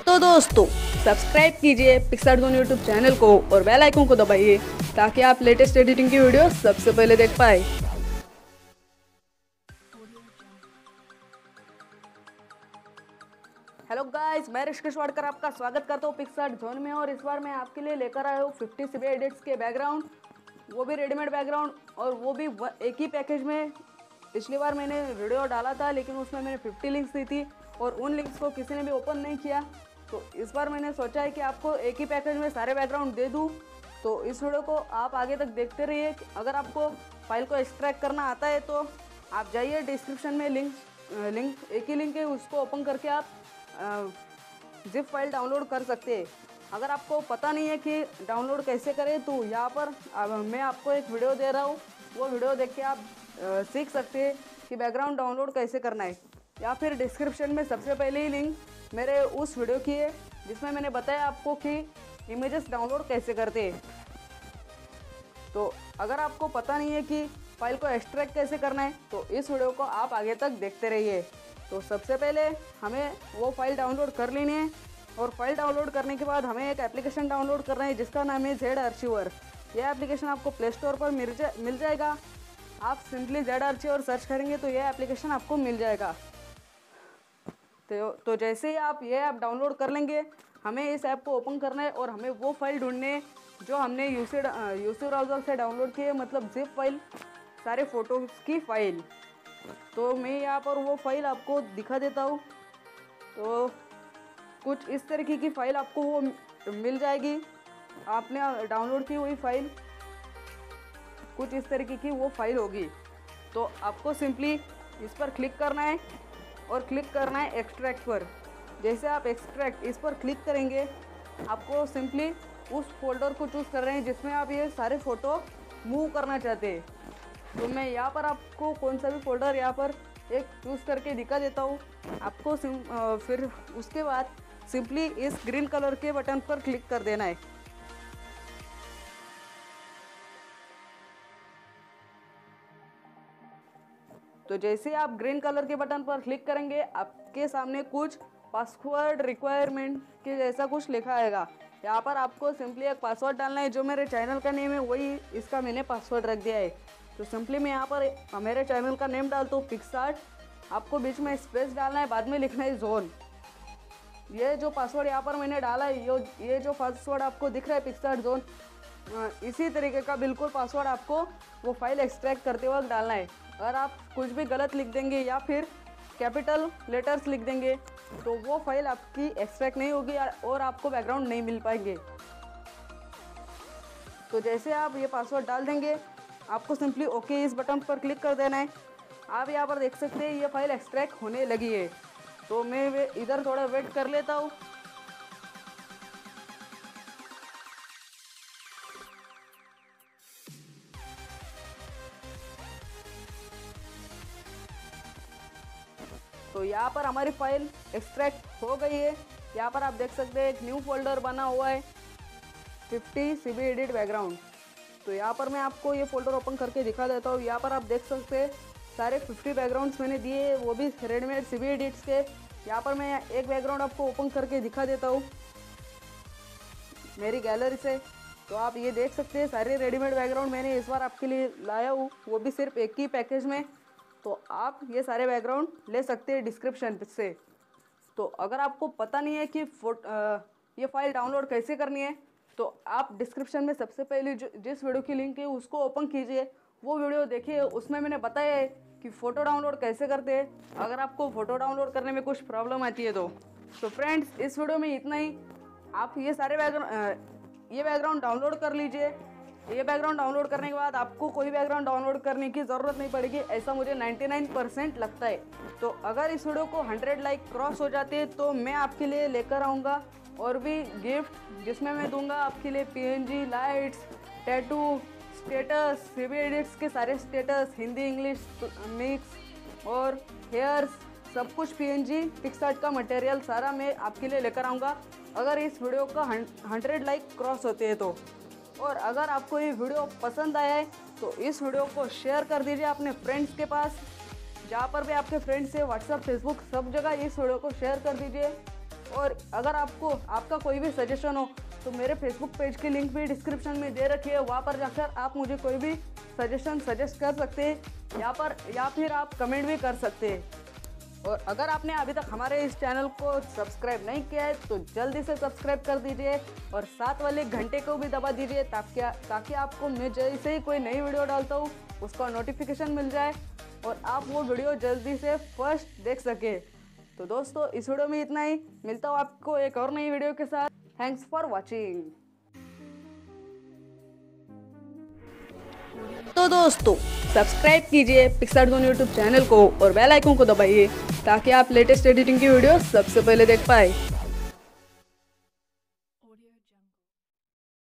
तो दोस्तों सब्सक्राइब कीजिए पिक्सर जोन यूट्यूब चैनल को और बेल आइकन को दबाइए, ताकि आप लेटेस्ट एडिटिंग की वीडियो सबसे पहले देख पाए। हेलो गाइस मैं ऋषिकेश वाडकर आपका स्वागत करता हूँ पिक्सर जोन में और इस बार मैं आपके लिए लेकर आया हूँ 50 सीबी एडिट्स के बैकग्राउंड वो भी रेडीमेड बैकग्राउंड और वो भी एक ही पैकेज में। पिछली बार मैंने वीडियो डाला था, लेकिन उसमें मैंने 50 लिंक्स दी थी और उन लिंक्स को किसी ने भी ओपन नहीं किया। तो इस बार मैंने सोचा है कि आपको एक ही पैकेज में सारे बैकग्राउंड दे दूँ। तो इस वीडियो को आप आगे तक देखते रहिए। अगर आपको फ़ाइल को एक्सट्रैक्ट करना आता है तो आप जाइए डिस्क्रिप्शन में लिंक लिंक एक ही लिंक है उसको ओपन करके आप जिप फ़ाइल डाउनलोड कर सकते हैं। अगर आपको पता नहीं है कि डाउनलोड कैसे करें तो यहाँ पर अब मैं आपको एक वीडियो दे रहा हूँ। वो वीडियो देख के आप अ, सीख सकते हैं कि बैकग्राउंड डाउनलोड कैसे करना है। या फिर डिस्क्रिप्शन में सबसे पहले ही लिंक मेरे उस वीडियो की है जिसमें मैंने बताया आपको कि इमेजेस डाउनलोड कैसे करते हैं। तो अगर आपको पता नहीं है कि फ़ाइल को एक्सट्रैक्ट कैसे करना है तो इस वीडियो को आप आगे तक देखते रहिए। तो सबसे पहले हमें वो फ़ाइल डाउनलोड कर लेनी है और फ़ाइल डाउनलोड करने के बाद हमें एक एप्लीकेशन डाउनलोड करना है, जिसका नाम है जेड अर्चिवर यह एप्लीकेशन आपको प्ले स्टोर पर मिल मिल जाएगा। आप सिंपली जेड अर्चिवर सर्च करेंगे तो यह एप्लीकेशन आपको मिल जाएगा। तो तो जैसे ही आप ये ऐप डाउनलोड कर लेंगे, हमें इस ऐप को ओपन करना है और हमें वो फ़ाइल ढूँढने जो हमने यूसी यूसी ब्राउज़र से डाउनलोड किए मतलब जिप फ़ाइल सारे फ़ोटोज़ की फ़ाइल तो मैं यहाँ पर वो फ़ाइल आपको दिखा देता हूँ। तो कुछ इस तरीके की फ़ाइल आपको वो मिल जाएगी। आपने डाउनलोड की हुई फ़ाइल कुछ इस तरीके की वो फ़ाइल होगी। तो आपको सिंपली इस पर क्लिक करना है। और क्लिक करना है एक्सट्रैक्ट पर। जैसे आप एक्सट्रैक्ट इस पर क्लिक करेंगे, आपको सिंपली उस फोल्डर को चूज़ कर रहे हैं जिसमें आप ये सारे फ़ोटो मूव करना चाहते हैं। तो मैं यहाँ पर आपको कौन सा भी फोल्डर यहाँ पर एक चूज़ करके दिखा देता हूँ। आपको सिम फिर उसके बाद सिंपली इस ग्रीन कलर के बटन पर क्लिक कर देना है। तो जैसे आप ग्रीन कलर के बटन पर क्लिक करेंगे, आपके सामने कुछ पासवर्ड रिक्वायरमेंट के जैसा कुछ लिखा आएगा। यहाँ पर आपको सिंपली एक पासवर्ड डालना है, जो मेरे चैनल का नेम है, वही इसका मैंने पासवर्ड रख दिया है। तो सिंपली मैं यहाँ पर मेरे चैनल का नेम डालता हूँ पिक्सार्ट आपको बीच में स्पेस डालना है, बाद में लिखना है जोन ये जो पासवर्ड यहाँ पर मैंने डाला है, यो जो पासवर्ड आपको दिख रहा है पिक्सार्ट जोन इसी तरीके का बिल्कुल पासवर्ड आपको वो फ़ाइल एक्सट्रैक्ट करते वक्त डालना है। अगर आप कुछ भी गलत लिख देंगे या फिर कैपिटल लेटर्स लिख देंगे तो वो फ़ाइल आपकी एक्सट्रैक्ट नहीं होगी और आपको बैकग्राउंड नहीं मिल पाएँगे। तो जैसे आप ये पासवर्ड डाल देंगे, आपको सिंपली ओके इस बटन पर क्लिक कर देना है। आप यहाँ पर देख सकते हैं, ये फ़ाइल एक्सट्रैक्ट होने लगी है। तो मैं इधर थोड़ा वेट कर लेता हूँ। तो यहाँ पर हमारी फ़ाइल एक्सट्रैक्ट हो गई है। यहाँ पर आप देख सकते हैं, एक न्यू फोल्डर बना हुआ है 50 सी बी एडिट बैकग्राउंड तो यहाँ पर मैं आपको ये फोल्डर ओपन करके दिखा देता हूँ। यहाँ पर आप देख सकते हैं, सारे 50 बैकग्राउंड्स मैंने दिए वो भी रेडीमेड सी बी एडिट्स के। यहाँ पर मैं एक बैकग्राउंड आपको ओपन करके दिखा देता हूँ, मेरी गैलरी से। तो आप ये देख सकते हैं, सारे रेडीमेड बैकग्राउंड मैंने इस बार आपके लिए लाया हूँ, वो भी सिर्फ़ एक ही पैकेज में। तो आप ये सारे बैकग्राउंड ले सकते हैं डिस्क्रिप्शन से। तो अगर आपको पता नहीं है कि फोट ये फ़ाइल डाउनलोड कैसे करनी है तो आप डिस्क्रिप्शन में सबसे पहले जो, जिस वीडियो की लिंक है उसको ओपन कीजिए। वो वीडियो देखिए, उसमें मैंने बताया है कि फ़ोटो डाउनलोड कैसे करते हैं। अगर आपको फ़ोटो डाउनलोड करने में कुछ प्रॉब्लम आती है तो। तो फ्रेंड्स इस वीडियो में इतना ही। आप ये सारे बैकग्राउंड ये बैकग्राउंड डाउनलोड कर लीजिए। ये बैकग्राउंड डाउनलोड करने के बाद आपको कोई बैकग्राउंड डाउनलोड करने की ज़रूरत नहीं पड़ेगी, ऐसा मुझे 99 परसेंट लगता है। तो अगर इस वीडियो को 100 लाइक क्रॉस हो जाते हैं तो मैं आपके लिए लेकर आऊँगा और भी गिफ्ट जिसमें मैं दूँगा आपके लिए PNG lights tattoo status CB edits के सारे स्टेटस हिंदी इंग्लिश मिक्स और हेयर्स सब कुछ पीएनजी पिक्सार्ट का मटेरियल सारा मैं आपके लिए लेकर आऊँगा। अगर इस वीडियो का हंड्रेड लाइक क्रॉस होते हैं तो। और अगर आपको ये वीडियो पसंद आया है तो इस वीडियो को शेयर कर दीजिए अपने फ्रेंड्स के पास। जहाँ पर भी आपके फ्रेंड्स है व्हाट्सअप फेसबुक सब जगह इस वीडियो को शेयर कर दीजिए। और अगर आपको, आपका कोई भी सजेशन हो तो मेरे फेसबुक पेज की लिंक भी डिस्क्रिप्शन में दे रखी है। वहाँ पर जाकर आप मुझे कोई भी सजेशन सजेस्ट कर सकते हैं। या पर, या फिर आप कमेंट भी कर सकते हैं। और अगर आपने अभी तक हमारे इस चैनल को सब्सक्राइब नहीं किया है तो जल्दी से सब्सक्राइब कर दीजिए और साथ वाले घंटे को भी दबा दीजिए ताकि ताकि आपको मैं जैसे ही कोई नई वीडियो डालता हूँ, उसका नोटिफिकेशन मिल जाए और आप वो वीडियो जल्दी से फ़र्स्ट देख सके। तो दोस्तों, इस वीडियो में इतना ही। मिलता हूँ आपको एक और नई वीडियो के साथ। थैंक्स फॉर वॉचिंग तो दोस्तों सब्सक्राइब कीजिए पिक्सर जोन यूट्यूब चैनल को और बेल आइकन को दबाइए ताकि आप लेटेस्ट एडिटिंग की वीडियो सबसे पहले देख पाए।